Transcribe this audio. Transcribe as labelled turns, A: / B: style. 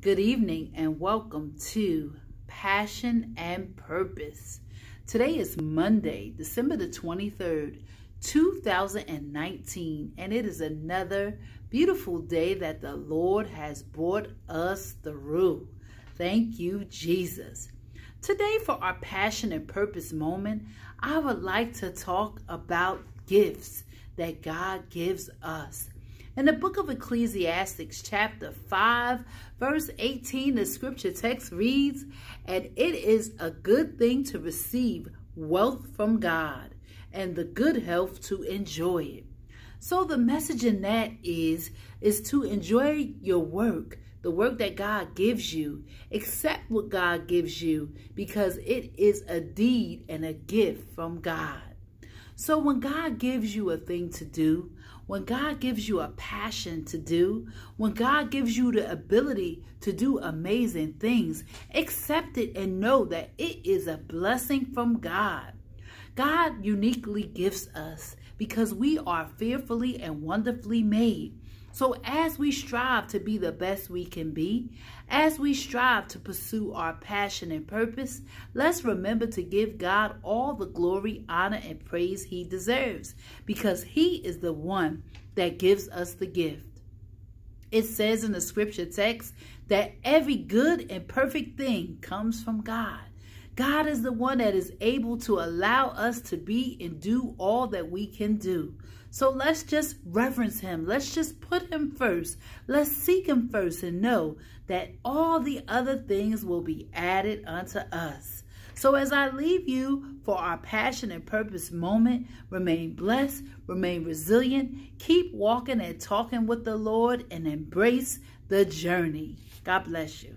A: Good evening and welcome to Passion and Purpose. Today is Monday, December the 23rd, 2019, and it is another beautiful day that the Lord has brought us through. Thank you, Jesus. Today, for our Passion and Purpose moment, I would like to talk about gifts that God gives us. In the book of Ecclesiastes, chapter 5, verse 18, the scripture text reads, And it is a good thing to receive wealth from God and the good health to enjoy it. So the message in that is, is to enjoy your work, the work that God gives you. Accept what God gives you because it is a deed and a gift from God. So when God gives you a thing to do, when God gives you a passion to do, when God gives you the ability to do amazing things, accept it and know that it is a blessing from God. God uniquely gives us because we are fearfully and wonderfully made. So as we strive to be the best we can be, as we strive to pursue our passion and purpose, let's remember to give God all the glory, honor, and praise he deserves because he is the one that gives us the gift. It says in the scripture text that every good and perfect thing comes from God. God is the one that is able to allow us to be and do all that we can do. So let's just reverence him. Let's just put him first. Let's seek him first and know that all the other things will be added unto us. So as I leave you for our passion and purpose moment, remain blessed, remain resilient, keep walking and talking with the Lord and embrace the journey. God bless you.